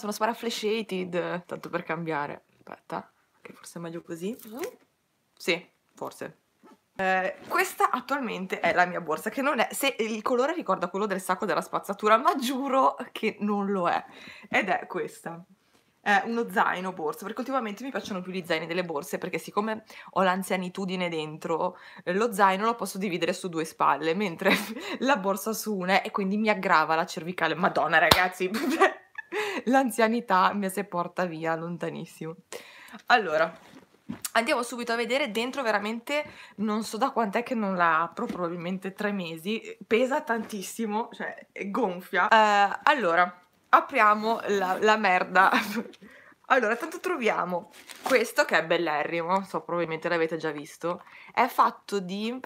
sono sparaflashated, tanto per cambiare. Aspetta, che forse è meglio così. Sì, forse. Eh, questa attualmente è la mia borsa, che non è, se il colore ricorda quello del sacco della spazzatura, ma giuro che non lo è. Ed è questa. È uno zaino borsa, perché ultimamente mi piacciono più gli zaini delle borse, perché siccome ho l'anzianitudine dentro, eh, lo zaino lo posso dividere su due spalle, mentre la borsa su una, e quindi mi aggrava la cervicale. Madonna ragazzi, l'anzianità mi si porta via lontanissimo. Allora, andiamo subito a vedere dentro veramente non so da quant'è che non la apro probabilmente tre mesi pesa tantissimo cioè è gonfia. Uh, allora apriamo la, la merda. Allora tanto troviamo questo che è bellerrimo so probabilmente l'avete già visto. È fatto di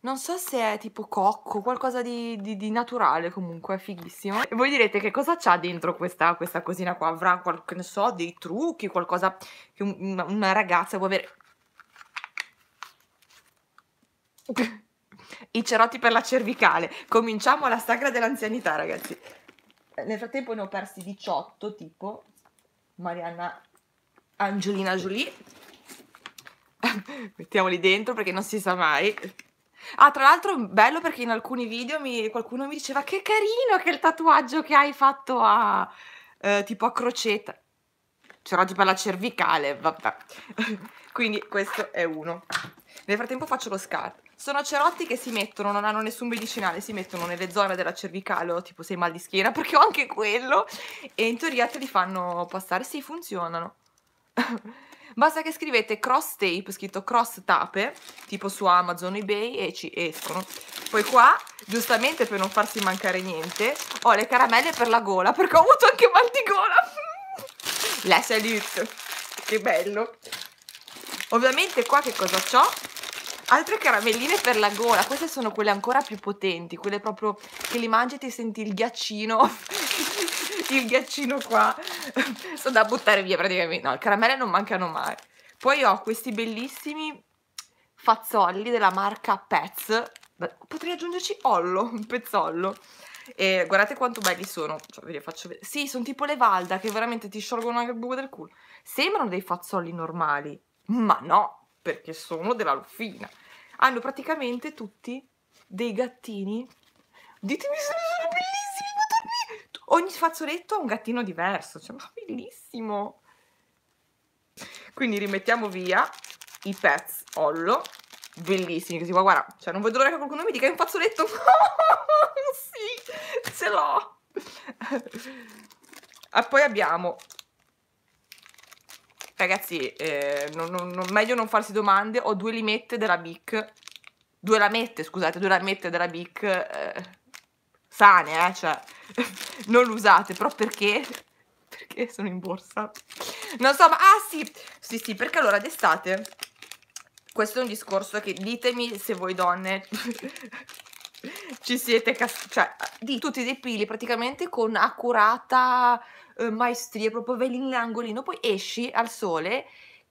non so se è tipo cocco, qualcosa di, di, di naturale comunque, è fighissimo. E voi direte che cosa c'ha dentro questa, questa cosina qua? Avrà, qualche, ne so, dei trucchi, qualcosa che un, una ragazza vuole avere... I cerotti per la cervicale. Cominciamo la sagra dell'anzianità, ragazzi. Nel frattempo ne ho persi 18, tipo Marianna Angelina Jolie. Mettiamoli dentro perché non si sa mai. Ah, tra l'altro bello perché in alcuni video mi, qualcuno mi diceva che carino che il tatuaggio che hai fatto a eh, tipo a crocetta. C'era tipo la cervicale, vabbè. Quindi questo è uno. Nel frattempo faccio lo scarto. Sono cerotti che si mettono, non hanno nessun medicinale, si mettono nelle zone della cervicale o tipo sei mal di schiena, perché ho anche quello, e in teoria te li fanno passare, sì, funzionano. Basta che scrivete cross tape, scritto cross tape, tipo su Amazon, eBay, e ci escono. Poi qua, giustamente per non farsi mancare niente, ho le caramelle per la gola, perché ho avuto anche mal di gola. La salute, che bello. Ovviamente qua che cosa ho? Altre caramelline per la gola, queste sono quelle ancora più potenti, quelle proprio che li mangi e ti senti il ghiaccino. Il ghiaccino qua. Sono da buttare via praticamente. No, le caramelle non mancano mai. Poi ho questi bellissimi fazzolli della marca Pets potrei aggiungerci Ollo, un pezzollo. E guardate quanto belli sono. Cioè, vi faccio vedere. Sì, sono tipo le Valda che veramente ti sciolgono anche il buco del culo. Sembrano dei fazzolli normali ma no, perché sono della Lufina hanno praticamente tutti dei gattini. Ditemi se sono bellissimi ogni fazzoletto ha un gattino diverso, cioè, ma bellissimo! Quindi rimettiamo via i pets Ollo, bellissimi, così qua, guarda, cioè non vedo l'ora che qualcuno mi dica è un fazzoletto, sì, ce l'ho! e poi abbiamo, ragazzi, eh, non, non, meglio non farsi domande, ho due limette della Bic, due lamette, scusate, due lamette della Bic, eh, sane, eh, cioè, non usate, però perché? Perché sono in borsa? Non so, ma, ah sì, sì, sì, perché allora d'estate, questo è un discorso che ditemi se voi donne ci siete, cioè, di tutti dei pili praticamente con accurata eh, maestria, proprio veli nell'angolino, poi esci al sole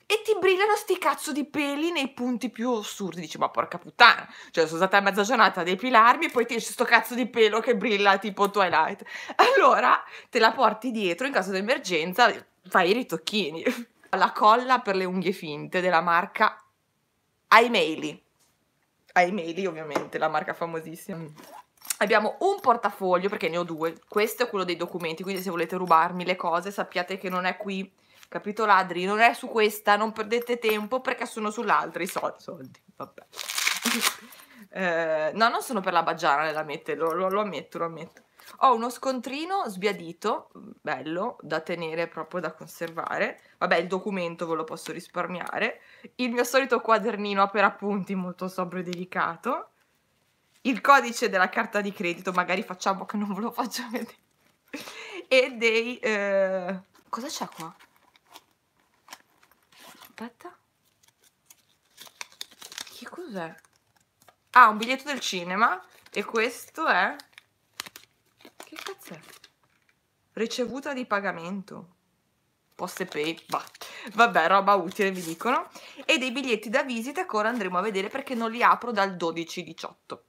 e ti brillano sti cazzo di peli nei punti più assurdi. Dici, ma porca puttana, cioè sono stata mezza giornata a depilarmi e poi ti esce sto cazzo di pelo che brilla tipo Twilight. Allora te la porti dietro in caso di emergenza, fai i ritocchini. La colla per le unghie finte della marca Aimeili. Aimeili ovviamente, la marca famosissima. Abbiamo un portafoglio, perché ne ho due. Questo è quello dei documenti, quindi se volete rubarmi le cose sappiate che non è qui capito ladri? Non è su questa, non perdete tempo perché sono sull'altra i soldi, soldi, vabbè. eh, no, non sono per la baggiana le lamette, lo, lo, lo ammetto, lo ammetto. Ho uno scontrino sbiadito, bello, da tenere proprio da conservare. Vabbè, il documento ve lo posso risparmiare. Il mio solito quadernino per appunti molto sobrio e delicato. Il codice della carta di credito, magari facciamo che non ve lo faccio vedere. E dei... Eh... Cosa c'è qua? aspetta che cos'è? ah un biglietto del cinema e questo è che cazzo è? ricevuta di pagamento poste pay bah. vabbè roba utile vi dicono e dei biglietti da visita che ora andremo a vedere perché non li apro dal 12-18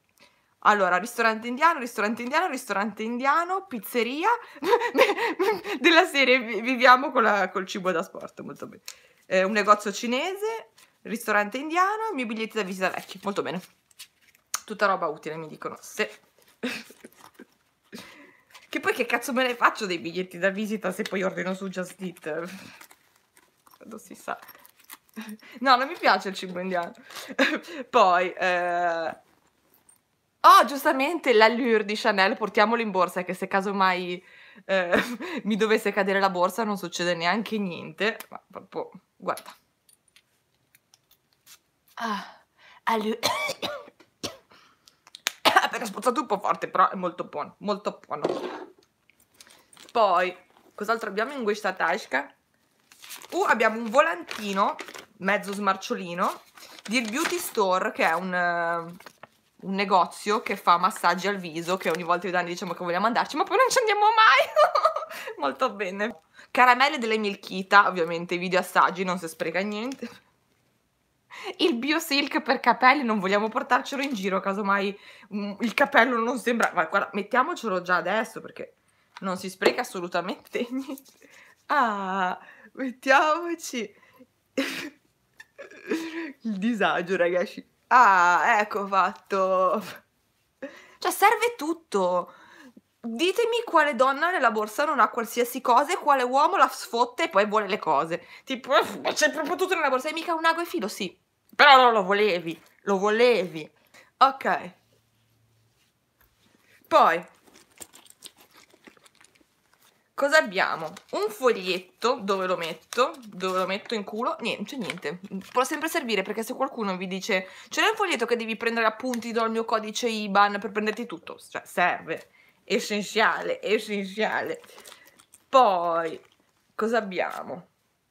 Allora, ristorante indiano, ristorante indiano, ristorante indiano, pizzeria, della serie viviamo la, col cibo da sport, molto bene. Eh, un negozio cinese, ristorante indiano, i miei biglietti da visita vecchi, molto bene. Tutta roba utile, mi dicono. Se... che poi che cazzo me ne faccio dei biglietti da visita se poi ordino su Just Eat? Non si sa. No, non mi piace il cibo indiano. poi... Eh Oh, giustamente l'allure di Chanel, portiamolo in borsa, che se casomai eh, mi dovesse cadere la borsa non succede neanche niente. Ma proprio, guarda. Ah, allure. Appena spozzato un po' forte, però è molto buono, molto buono. Poi, cos'altro abbiamo in questa tasca? Uh, abbiamo un volantino, mezzo smarciolino, di Beauty Store, che è un... Uh, un negozio che fa massaggi al viso, che ogni volta di anni diciamo che vogliamo andarci, ma poi non ci andiamo mai! Molto bene. Caramelle delle Milchita, ovviamente i video assaggi, non si spreca niente. Il BioSilk per capelli, non vogliamo portarcelo in giro, casomai mm, il capello non sembra... Ma guarda, mettiamocelo già adesso, perché non si spreca assolutamente niente. Ah, mettiamoci... il disagio, ragazzi. Ah, ecco fatto. Cioè, serve tutto. Ditemi quale donna nella borsa non ha qualsiasi cosa e quale uomo la sfotte e poi vuole le cose. Tipo, c'è proprio tutto nella borsa. E mica un ago e filo, sì. Però non lo volevi. Lo volevi. Ok. Poi, Cosa abbiamo? Un foglietto, dove lo metto? Dove lo metto in culo? Niente, niente. Può sempre servire perché se qualcuno vi dice ce n'è un foglietto che devi prendere appunti, do il mio codice IBAN per prenderti tutto. Cioè, serve. Essenziale, essenziale. Poi, cosa abbiamo?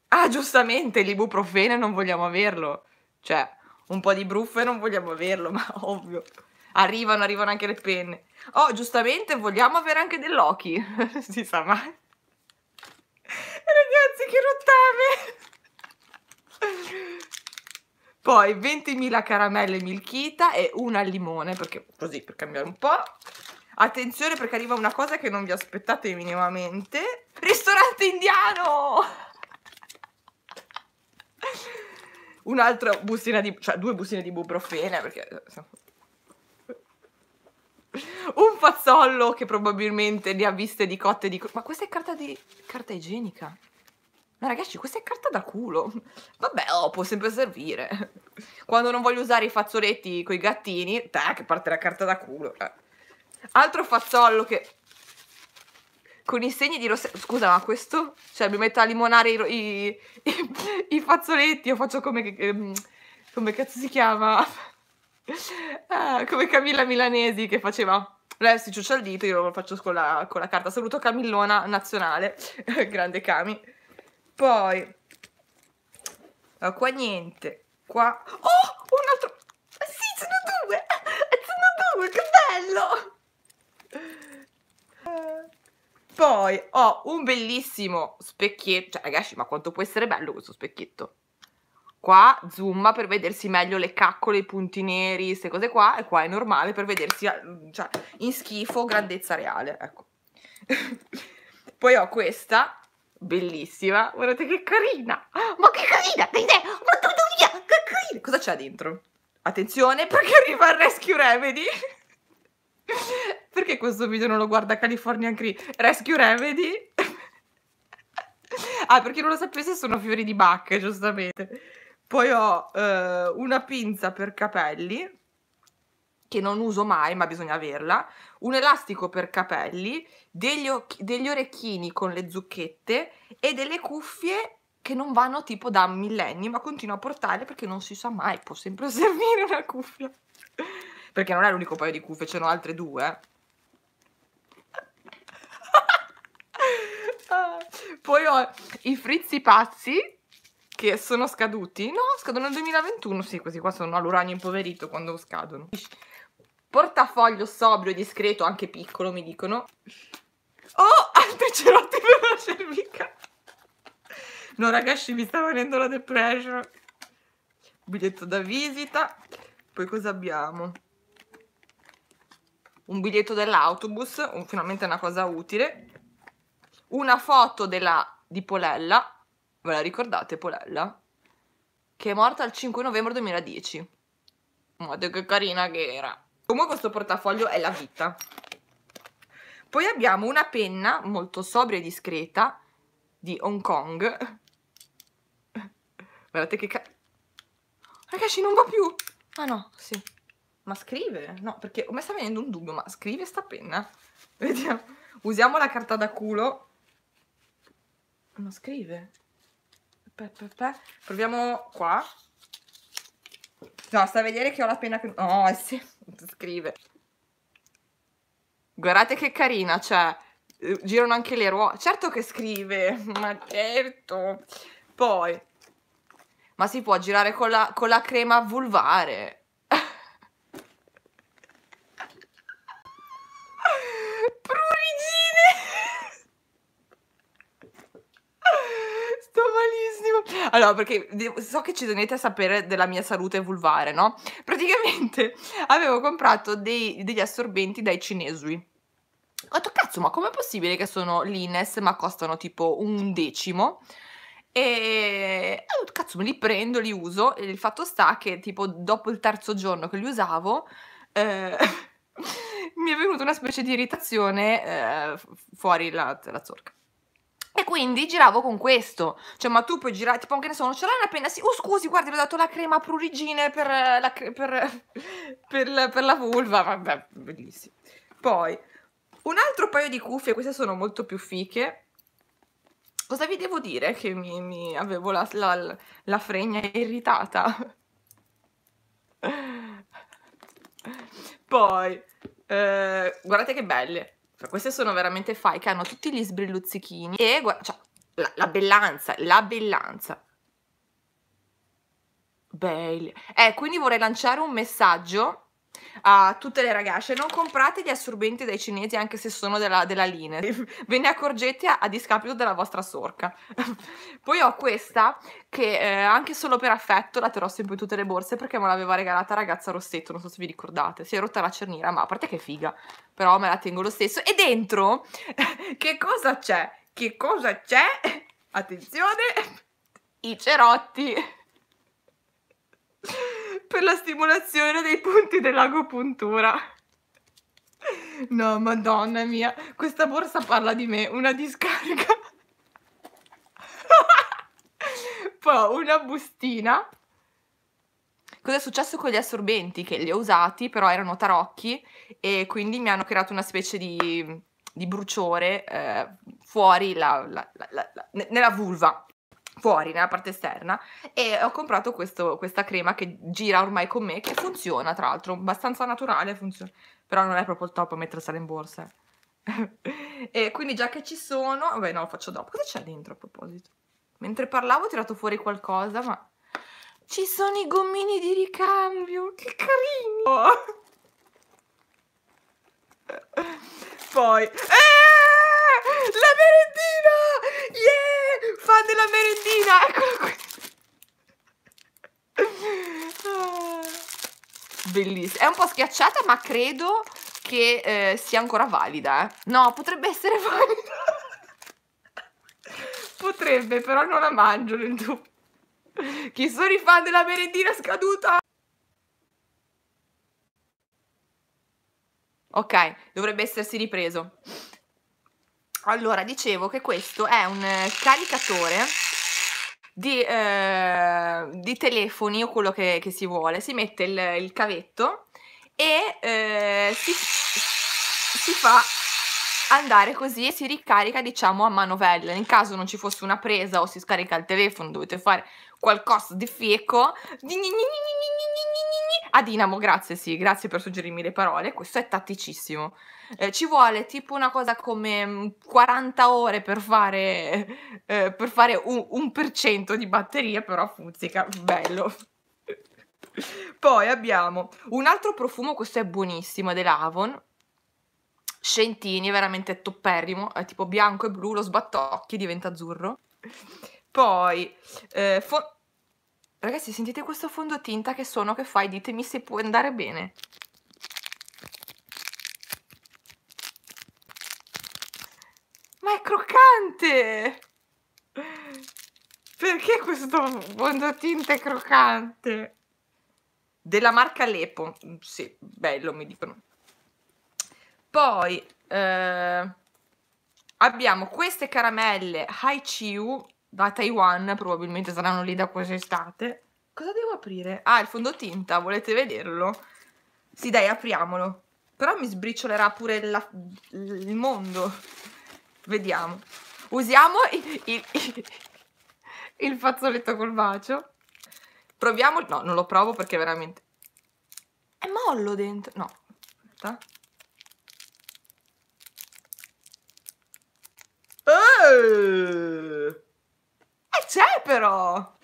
Ah, giustamente, l'ibuprofene non vogliamo averlo. Cioè, un po' di bruffe non vogliamo averlo, ma ovvio. Arrivano, arrivano anche le penne. Oh, giustamente vogliamo avere anche dell'Oki. si sa mai. Ragazzi, che rottame! Poi 20.000 caramelle milchita e una al limone, perché così, per cambiare un po'. Attenzione perché arriva una cosa che non vi aspettate minimamente. Ristorante indiano! Un'altra bustina di... cioè due bustine di buprofene, perché un fazzollo che probabilmente ne ha viste di cotte di... Ma questa è carta di... carta igienica. Ma ragazzi, questa è carta da culo. Vabbè, oh, può sempre servire. Quando non voglio usare i fazzoletti con i gattini, tac, parte la carta da culo. Eh. Altro fazzollo che... Con i segni di rosse... Scusa, ma questo? Cioè, mi metto a limonare i, i, i, fazzoletti, io faccio come... Ehm, come cazzo si chiama? Ah, come Camilla Milanesi che faceva lei si ciuccia il dito, io lo faccio con la, con la carta. Saluto Camillona nazionale, grande Cami. Poi, oh, qua niente. Qua, oh, un altro. Sì, sono due. Sono due, che bello. Poi ho un bellissimo specchietto. Cioè, ragazzi, ma quanto può essere bello questo specchietto? Qua zoom per vedersi meglio le caccole, i punti neri, queste cose qua, e qua è normale per vedersi cioè, in schifo, grandezza reale, ecco. Poi ho questa, bellissima, guardate che carina, ma che carina, ma tutto via, che carina. Cosa c'è dentro? Attenzione, perché arriva il Rescue Remedy. perché questo video non lo guarda California Cree? Rescue Remedy. ah, perché non lo sapesse sono fiori di bacche, giustamente. Poi ho eh, una pinza per capelli, che non uso mai, ma bisogna averla, un elastico per capelli, degli, degli orecchini con le zucchette e delle cuffie che non vanno tipo da millenni, ma continuo a portarle perché non si sa mai, può sempre servire una cuffia. Perché non è l'unico paio di cuffie, ce n'ho altre due. Poi ho i frizzi pazzi che sono scaduti. No, scadono nel 2021. Sì, questi qua sono all'uranio impoverito quando scadono. Portafoglio sobrio, discreto, anche piccolo, mi dicono. Oh, altri cerotti per la cervica. No, ragazzi, mi sta venendo la depression. Biglietto da visita. Poi cosa abbiamo? un biglietto dell'autobus, finalmente una cosa utile, una foto della, di Polella, ve la ricordate Polella? Che è morta il 5 novembre 2010. Guardate che carina che era. Comunque questo portafoglio è la vita. Poi abbiamo una penna molto sobria e discreta di Hong Kong. Guardate che... Ragazzi, non va più! Ah no, sì. Ma scrive? No, perché me sta venendo un dubbio, ma scrive sta penna? Vediamo. Usiamo la carta da culo. Non scrive. Proviamo qua. No, sta a vedere che ho la penna che... Oh, sì, scrive. Guardate che carina, cioè, eh, girano anche le ruote. Certo che scrive, ma certo. Poi, ma si può girare con la, con la crema vulvare. Sto malissimo. Allora, perché so che ci tenete a sapere della mia salute vulvare, no? Praticamente avevo comprato dei, degli assorbenti dai cinesi. Ho detto, cazzo, ma com'è possibile che sono l'Ines ma costano tipo un decimo? E detto, cazzo, me li prendo, li uso. E il fatto sta che tipo dopo il terzo giorno che li usavo... Eh, mi è venuta una specie di irritazione eh, fuori la, la zorca. E quindi giravo con questo. Cioè, ma tu puoi girare, tipo, anche ne so, non ce l'hai una penna? Sì, oh scusi, guardi, ho dato la crema prurigine per la, per, per, per la vulva. Vabbè, bellissimo. Poi, un altro paio di cuffie, queste sono molto più fiche. Cosa vi devo dire? Che mi, mi avevo la, la, la fregna irritata. Poi, eh, guardate che belle. Cioè, queste sono veramente fai che hanno tutti gli sbrilluzzichini e cioè, la, la bellanza, la bellanza. Belle. Eh, quindi vorrei lanciare un messaggio a tutte le ragazze, non comprate gli assorbenti dai cinesi anche se sono della, della linea, ve ne accorgete a, a discapito della vostra sorca. Poi ho questa che eh, anche solo per affetto la terrò sempre in tutte le borse perché me l'aveva regalata ragazza Rossetto, non so se vi ricordate, si è rotta la cerniera, ma a parte che figa, però me la tengo lo stesso. E dentro, che cosa c'è? Che cosa c'è? Attenzione, i cerotti per la stimolazione dei punti dell'agopuntura. No, madonna mia, questa borsa parla di me, una discarica. Poi una bustina. Cosa è successo con gli assorbenti? Che li ho usati, però erano tarocchi e quindi mi hanno creato una specie di, di bruciore eh, fuori la, la, la, nella vulva fuori nella parte esterna e ho comprato questo, questa crema che gira ormai con me che funziona tra l'altro abbastanza naturale funziona però non è proprio il top mettersela in borsa. E quindi già che ci sono vabbè no lo faccio dopo. Cosa c'è dentro a proposito? Mentre parlavo ho tirato fuori qualcosa ma ci sono i gommini di ricambio che carino poi eh! La merendina! Yeah! Fan della merendina! Eccola qui. Bellissima. È un po' schiacciata, ma credo che eh, sia ancora valida. Eh. No, potrebbe essere valida. potrebbe, però non la mangio nel dubbio. Chi sono i fan della merendina scaduta? Ok, dovrebbe essersi ripreso. Allora, dicevo che questo è un eh, caricatore di, eh, di telefoni o quello che, che, si vuole. Si mette il, il cavetto e eh, si, si fa andare così e si ricarica diciamo a manovella nel caso non ci fosse una presa o si scarica il telefono dovete fare qualcosa di fico a dinamo grazie sì grazie per suggerirmi le parole questo è tatticissimo eh, ci vuole tipo una cosa come 40 mm, ore per fare, eh, per fare un, per cento di batteria, però fuzzica, bello. Poi abbiamo un altro profumo, questo è buonissimo, dell'Avon, Scentini, veramente topperrimo, è tipo bianco e blu, lo sbattocchi diventa azzurro. Poi, eh, Ragazzi, sentite questo fondotinta che sono, che fai? Ditemi se può andare bene. Ma è croccante! Perché questo fondotinta è croccante? Della marca Lepo. Sì, bello, mi dicono. Poi eh, abbiamo queste caramelle Haichiu da Taiwan, probabilmente saranno lì da quest'estate. Cosa devo aprire? Ah, il fondotinta, volete vederlo? Sì, dai, apriamolo. Però mi sbriciolerà pure la, il mondo. Vediamo. Usiamo il, il, il fazzoletto col bacio. Proviamo... No, non lo provo perché veramente... È mollo dentro. No, aspetta. Uh! C'è però!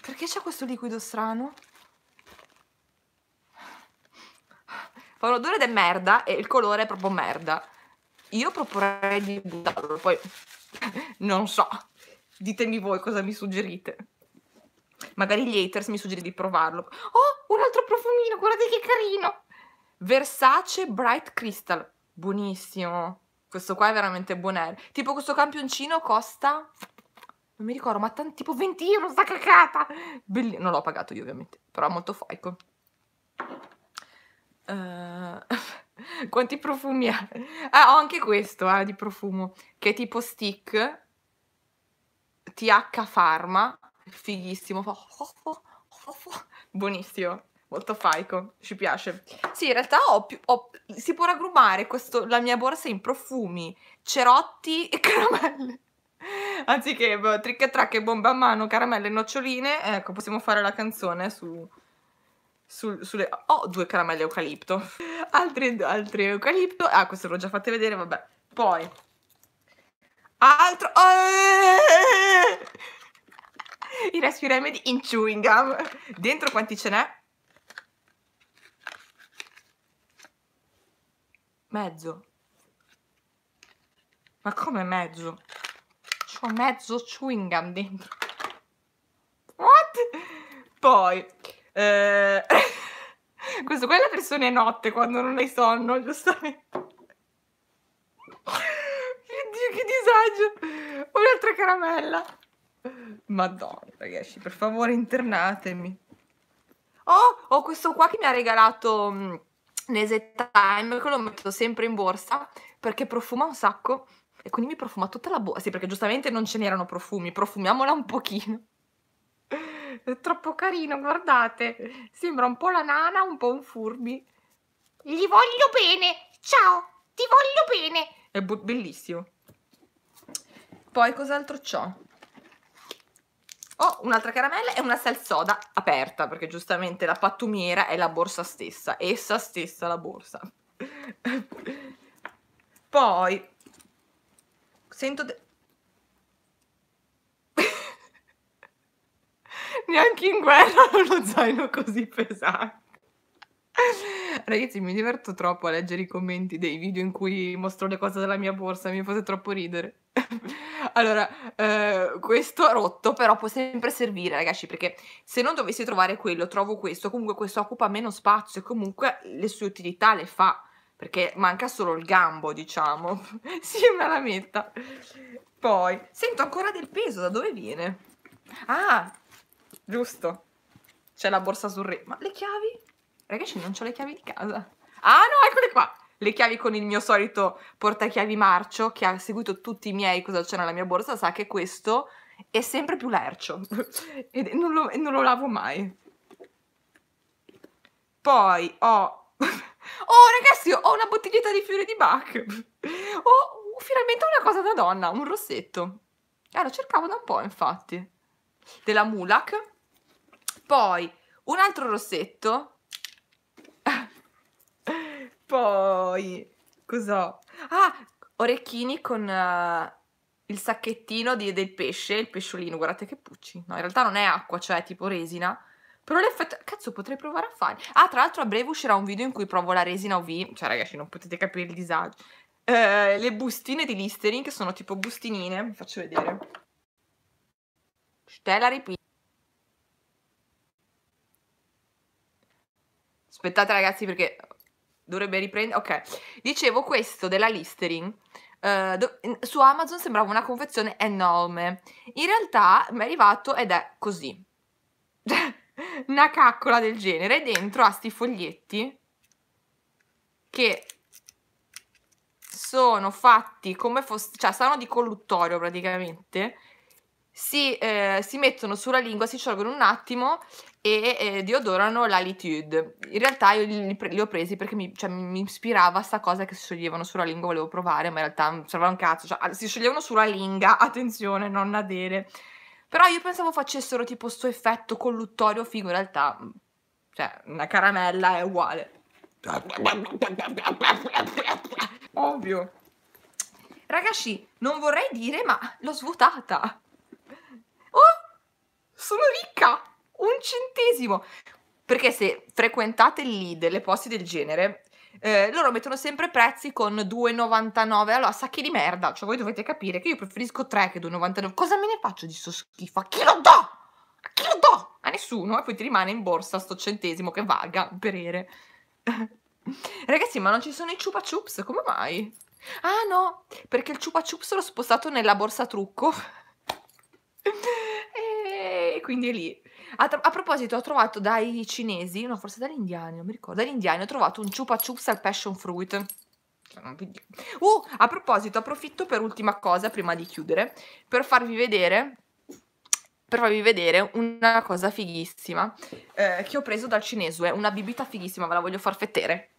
Perché c'è questo liquido strano? Fa un odore di merda e il colore è proprio merda. Io proporrei di buttarlo, poi non so. Ditemi voi cosa mi suggerite. Magari gli haters mi suggerite di provarlo. Oh, un altro profumino, guardate che carino! Versace Bright Crystal. Buonissimo. Questo qua è veramente buonello. Tipo questo campioncino costa... Non mi ricordo, ma tanto, tipo 20 euro sta cacata! Bellino. Non l'ho pagato io ovviamente, però molto faico. Uh, quanti profumi ha? Ah, ho anche questo eh, di profumo, che è tipo stick. TH Pharma. Fighissimo. Buonissimo molto faico, ci piace. Sì, in realtà ho più, ho, si può raggruppare questo, la mia borsa in profumi, cerotti e caramelle. Anziché boh, trick e track e bomba a mano, caramelle e noccioline, ecco, possiamo fare la canzone su, su, sulle... Ho oh, due caramelle eucalipto. altri, altri eucalipto. Ah, questo l'ho già fatte vedere, vabbè. Poi... Altro... Oh! I Rescue Remedy in chewing gum. Dentro quanti ce n'è? Mezzo. Ma come mezzo? C'ho mezzo chewing gum dentro. What? Poi, eh, questo qua è la versione notte quando non hai sonno, giustamente. Dio, che disagio. Un'altra caramella. Madonna, ragazzi, per favore internatemi. Oh, ho questo qua che mi ha regalato mm, Nese Time che lo metto sempre in borsa perché profuma un sacco e quindi mi profuma tutta la borsa. Sì, perché giustamente non ce n'erano profumi, profumiamola un pochino. È troppo carino, guardate. Sembra un po' la nana, un po' un furbi. Gli voglio bene. Ciao, ti voglio bene. È bellissimo. Poi cos'altro c'ho? Ho un'altra caramella e una salsoda aperta, perché giustamente la pattumiera è la borsa stessa, essa stessa la borsa. Poi, sento... Neanche in guerra lo zaino così pesante. Ragazzi, mi diverto troppo a leggere i commenti dei video in cui mostro le cose della mia borsa, mi fate troppo ridere. allora, eh, questo rotto, però può sempre servire, ragazzi, perché se non dovessi trovare quello, trovo questo, comunque questo occupa meno spazio e comunque le sue utilità le fa, perché manca solo il gambo, diciamo. sì, una lametta. Poi, sento ancora del peso, da dove viene? Ah, giusto. C'è la borsa sul re. Ma le chiavi? Ragazzi, non ho le chiavi di casa. Ah no, eccole qua! Le chiavi con il mio solito portachiavi marcio, che ha seguito tutti i miei cosa c'è nella mia borsa, sa che questo è sempre più lercio. e non lo, non lo lavo mai. Poi ho... Oh ragazzi, ho una bottiglietta di fiori di Bach. Ho finalmente una cosa da donna, un rossetto. Eh, lo cercavo da un po', infatti. Della Mulak. Poi un altro rossetto poi, cos'ho? Ah, orecchini con uh, il sacchettino di, del pesce, il pesciolino, guardate che pucci. No, in realtà non è acqua, cioè tipo resina. Però l'effetto... Cazzo, potrei provare a fare. Ah, tra l'altro a breve uscirà un video in cui provo la resina UV. Cioè, ragazzi, non potete capire il disagio. Eh, le bustine di Listerine, che sono tipo bustinine. Vi faccio vedere. Stella ripeto. Aspettate ragazzi perché dovrebbe riprendere. Ok, dicevo questo della Listerine. In su Amazon sembrava una confezione enorme. In realtà m'è arrivato ed è così. 'Na caccola del genere, dentro ha 'sti foglietti che sono fatti come foss cioè sanno di colluttorio praticamente, si ehm, si mettono sulla lingua, si sciolgono un attimo e, ehm, deodorano l'Alitude. In realtà io li li ho presi perché mi cioè mi ispirava 'sta cosa che si scioglievano sulla lingua, volevo provare, ma in realtà non serveva un cazzo, cioè a si scioglievano sulla linga, attenzione, non nadere. Però io pensavo facessero tipo 'sto effetto colluttorio figo, in realtà, mhmm, cioè una caramella è uguale. Ovvio. Ragazzi, non vorrei dire, ma l'ho svuotata. Oh! Sono ricca! 1 centesimo. Perché se frequentate il Lidl e posti del genere, ehm, loro mettono sempre prezzi con 2,99. Allora sacchi di merda, cioè voi dovete capire che io preferisco 3 che 2,99. Cosa me ne faccio di 'sto schifo? A chi lo do? A chi lo do? A nessuno e poi ti rimane in borsa 'sto centesimo che vaga perere. Ragazzi, ma non ci sono i Chupa Chups, come mai? Ah no, perché il Chupa Chups l'ho spostato nella borsa trucco. Quindi è lì. A tro a proposito ho trovato dai cinesi, no forse dagli indiani, non mi ricordo, dagli indiani ho trovato un Chupa Chups al passion fruit. Cioè uh, a proposito approfitto per ultima cosa prima di chiudere, per farvi vedere per farvi vedere una cosa fighissima, ehm, che ho preso dal Cinesue, una bibita fighissima, ve la voglio far vedere.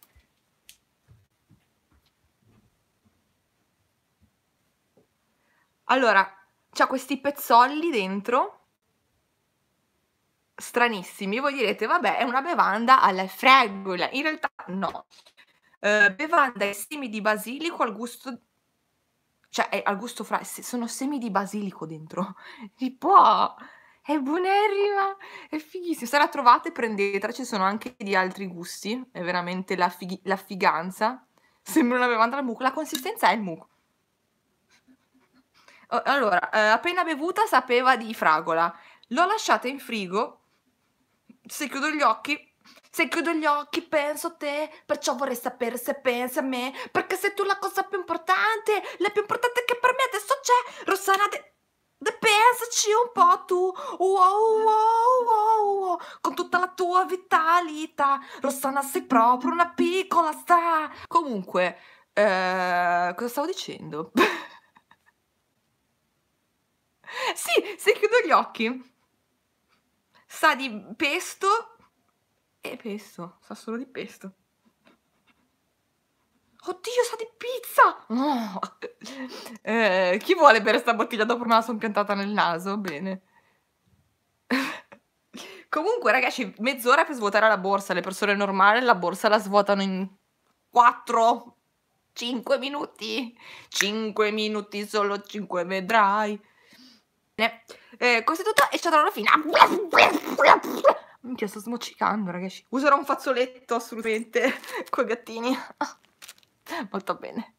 Allora, c'ha questi pezzolli dentro stranissimi. Voi direte: "Vabbè, è una bevanda alla fragola." In realtà no. Ehm, bevanda ai semi di basilico al gusto cioè è al gusto fra sono semi di basilico dentro. Si può! È buonerrima, è fighissi se la trovate prendetela, ci sono anche di altri gusti, è veramente la fighi la figanza. Sembra una bevanda al muco, la consistenza è il muco. Allora, ehm, appena bevuta sapeva di fragola. L'ho lasciata in frigo se chiudo gli occhi se chiudo gli occhi penso a te, perciò vorrei sapere se pensi a me, perché sei tu la cosa più importante, la più importante che per me adesso c'è. Rossana de de pensaci un po' tu, wow, wow, wow, wow, con tutta la tua vitalità. Rossana sei proprio una piccola star. Comunque, ehm, cosa stavo dicendo? Sì, se chiudo gli occhi sa di pesto e pesto, sa solo di pesto. Oddio, sa di pizza! No. Ehm, chi vuole bere 'sta bottiglia dopo me la son piantata nel naso? Bene. Comunque ragazzi, mezz'ora per svuotare la borsa. Le persone normali la borsa la svuotano in 4, 5 minuti. 5 minuti, solo 5 vedrai. Ne ehm, questo è tutto e ci alla fine. Minchia sto smoccicando ragazzi. Userò un fazzoletto assolutamente coi gattini. Molto bene.